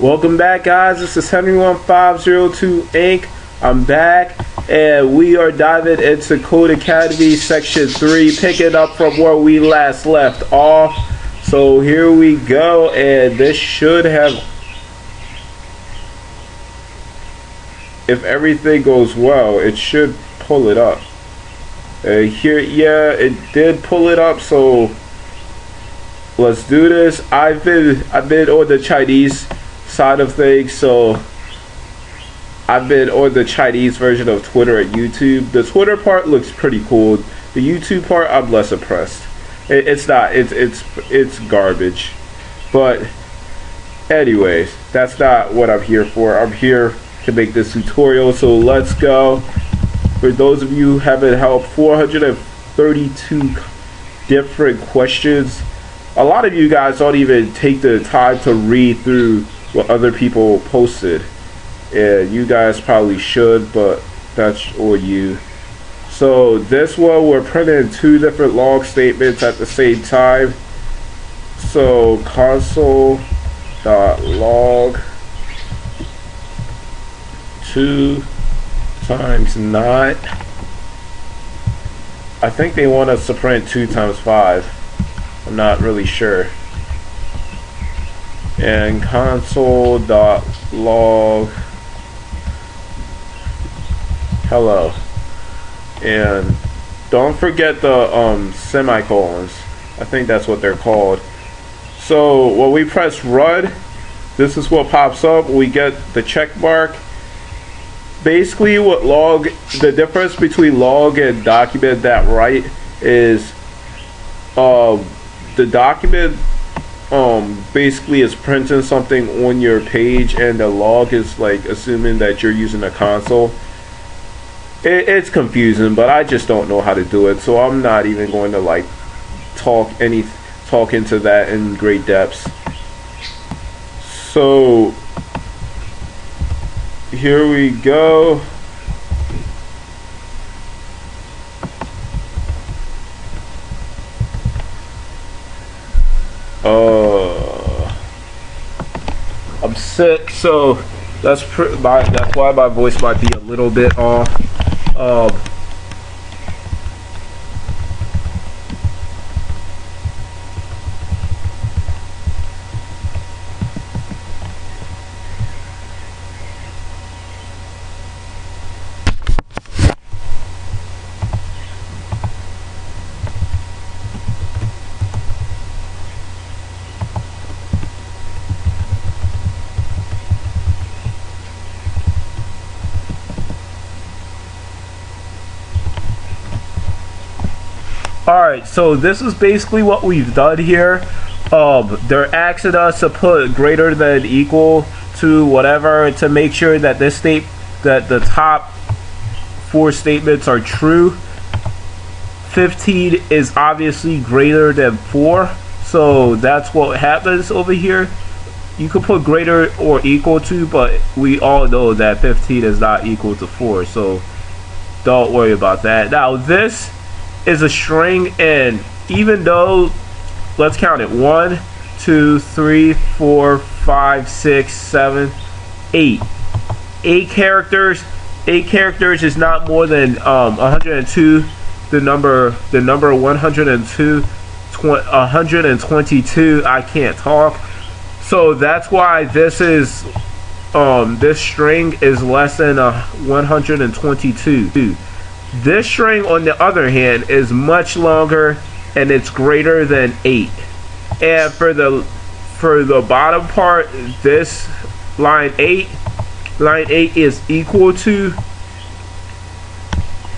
Welcome back, guys. This is Henry1502 Inc. I'm back, and we are diving into Codecademy Section 3, picking up from where we last left off. So here we go, and this should have, if everything goes well, it should pull it up. Uh, here, yeah, it did pull it up, so let's do this. I've been, I've been on the Chinese side of things. So I've been on the Chinese version of Twitter and YouTube. The Twitter part looks pretty cool. The YouTube part, I'm less impressed. It, it's not. It's it's it's garbage. But anyways, that's not what I'm here for. I'm here to make this tutorial. So let's go. For those of you who haven't helped, 432 different questions. A lot of you guys don't even take the time to read through what other people posted. And you guys probably should, but that's all you. So this one, we're printing two different log statements at the same time. So console dot log two times nine. I think they want us to print two times five. I'm not really sure and console.log log hello. And don't forget the um, semicolons. I think that's what they're called. So when we press run this is what pops up. We get the check mark. Basically what log the difference between log and document that write is um, the document um basically is printing something on your page and the log is like assuming that you're using a console. It, it's confusing but i just don't know how to do it so i'm not even going to like talk any talk into that in great depths. So here we go. Uh, I'm sick, so that's my, that's why my voice might be a little bit off. Um, Alright, so this is basically what we've done here. Um, they're asking us to put greater than equal to whatever to make sure that this state that the top four statements are true. 15 is obviously greater than 4 so that's what happens over here you could put greater or equal to but we all know that 15 is not equal to 4 so don't worry about that now this is a string and even though let's count it one two three four five six seven eight. Eight characters eight characters is not more than um, 102 the number the number 102 122 I can't talk. So that's why this is um, this string is less than a 122 this string, on the other hand, is much longer and it's greater than 8. And for the for the bottom part, this line 8, line 8 is equal to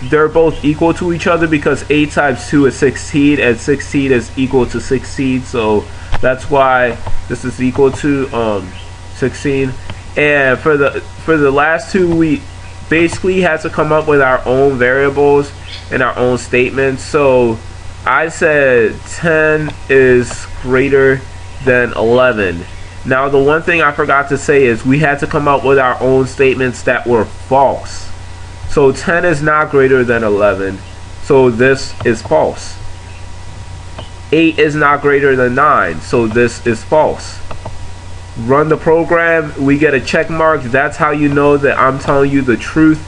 they're both equal to each other because 8 times 2 is 16 and 16 is equal to 16 so that's why this is equal to um 16 and for the for the last two we basically had to come up with our own variables and our own statements. So I said 10 is greater than 11. Now, the one thing I forgot to say is we had to come up with our own statements that were false. So 10 is not greater than 11. So this is false. 8 is not greater than 9. So this is false. Run the program we get a check mark that's how you know that i'm telling you the truth.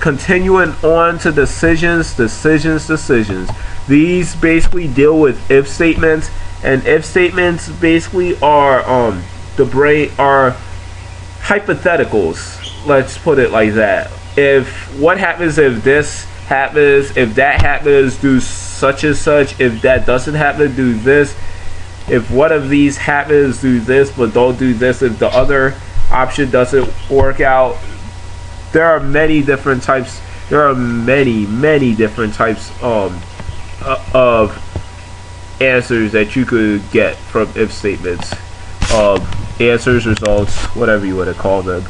Continuing on to decisions decisions decisions. These basically deal with if statements and if statements basically are um the brain are hypotheticals let's put it like that. If what happens if this happens if that happens do such and such if that doesn't happen do this if one of these happens do this but don't do this. If the other option doesn't work out there are many different types there are many many different types um, uh, of answers that you could get from if statements um, answers results whatever you want to call them.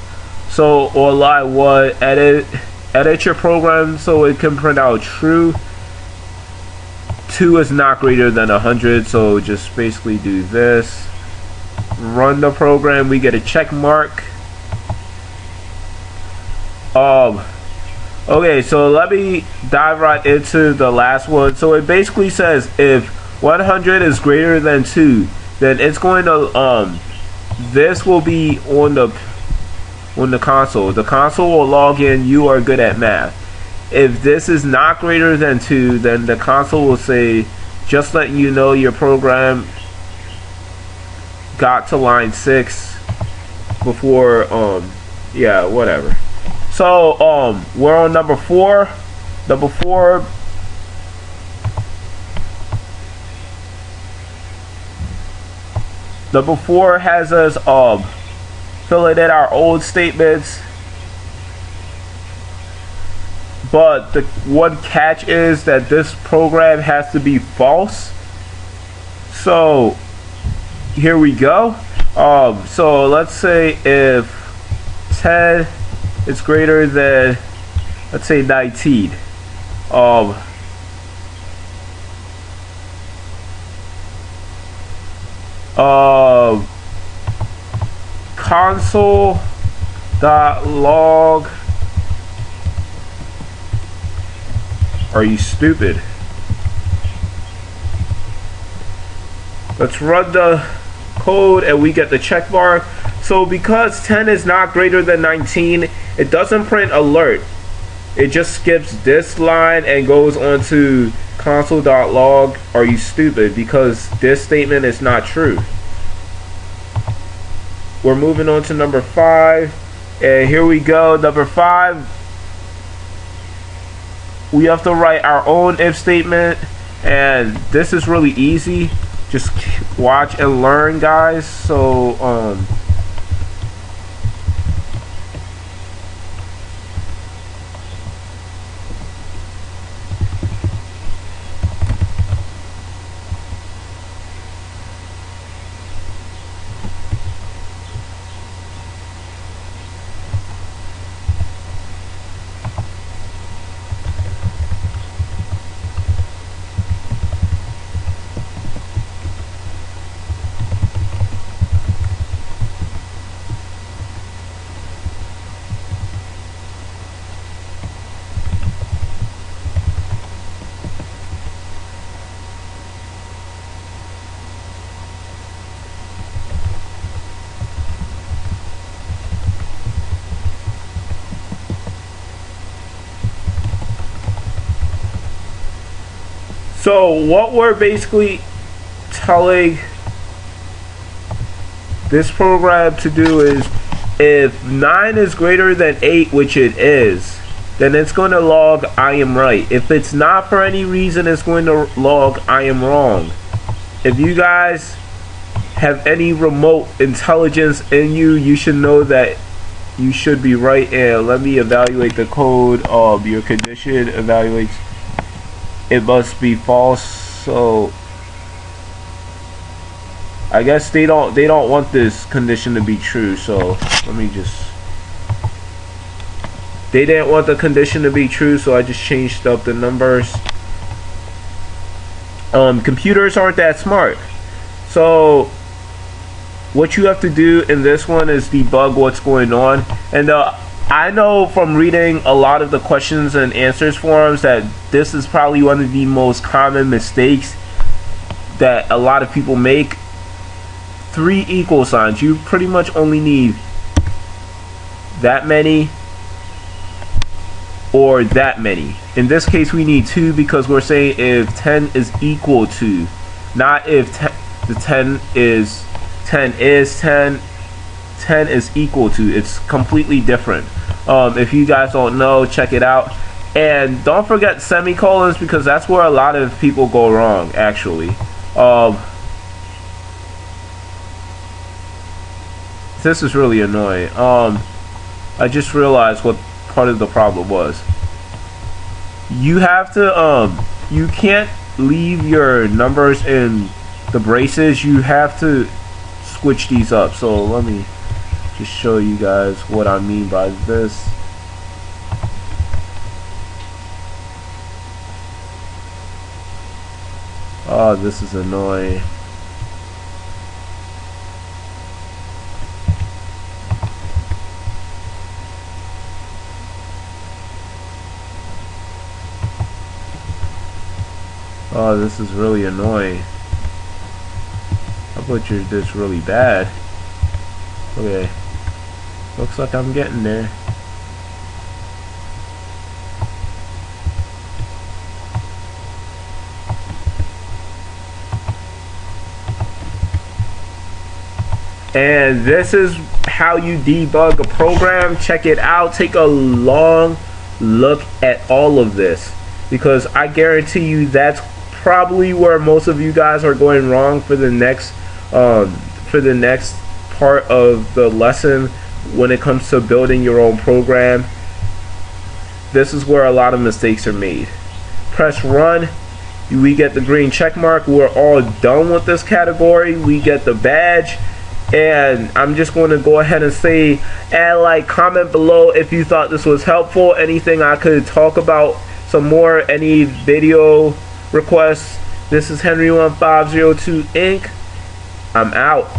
So or line one edit edit your program so it can print out true 2 is not greater than 100 so just basically do this. Run the program we get a check mark. Um okay so let me dive right into the last one. So it basically says if 100 is greater than 2 then it's going to um this will be on the on the console. The console will log in you are good at math if this is not greater than 2 then the console will say just letting you know your program got to line 6 before um yeah whatever. So um we're on number 4 number 4 number 4 has us um filling in our old statements but the one catch is that this program has to be false. So here we go. Um, so let's say if 10 is greater than let's say 19 um, uh, console dot log Are you stupid? Let's run the code and we get the check mark. So because 10 is not greater than 19, it doesn't print alert. It just skips this line and goes on to console.log. Are you stupid? Because this statement is not true. We're moving on to number five. And here we go. Number five we have to write our own if statement and this is really easy. Just watch and learn guys. So um So what we're basically telling this program to do is if 9 is greater than 8, which it is, then it's going to log I am right. If it's not for any reason, it's going to log I am wrong. If you guys have any remote intelligence in you, you should know that you should be right. And let me evaluate the code of your condition. Evaluates it must be false so I guess they don't they don't want this condition to be true so let me just they didn't want the condition to be true so I just changed up the numbers. Um, computers aren't that smart. So what you have to do in this one is debug what's going on and uh, I know from reading a lot of the questions and answers forums that this is probably one of the most common mistakes that a lot of people make. three equal signs. You pretty much only need that many or that many. In this case, we need two because we're saying if 10 is equal to, not if ten, the 10 is 10 is 10, 10 is equal to. It's completely different. Um, if you guys don't know, check it out. And don't forget semicolons because that's where a lot of people go wrong, actually. Um, this is really annoying. Um, I just realized what part of the problem was. You have to, um, you can't leave your numbers in the braces. You have to switch these up. So let me just show you guys what I mean by this. Oh, this is annoying. Oh, this is really annoying. I butchered this really bad. Okay. Looks like I'm getting there. And this is how you debug a program. Check it out. Take a long look at all of this because I guarantee you that's probably where most of you guys are going wrong for the next um, for the next part of the lesson when it comes to building your own program. This is where a lot of mistakes are made. Press run. We get the green check mark. We're all done with this category. We get the badge and I'm just going to go ahead and say add like comment below if you thought this was helpful anything I could talk about some more any video requests this is Henry1502 Inc. I'm out